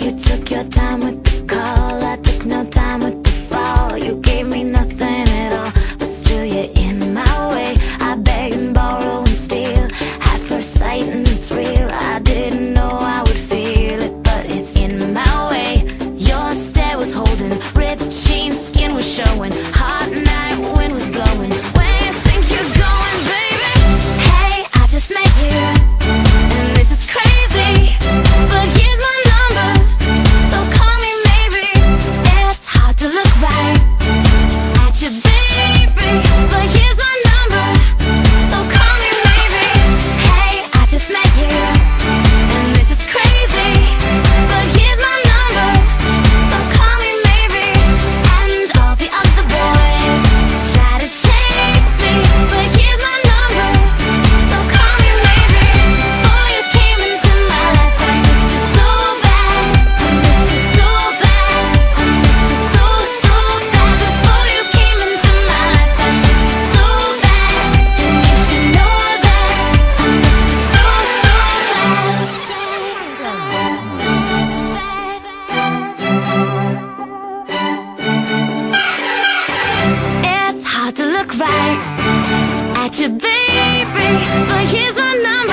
You took your time with the call, I took no time with the fall. You gave me nothing at all, but still you're in my way. I beg and borrow and steal at first sight, and it's real. look right at you, baby, but here's my number.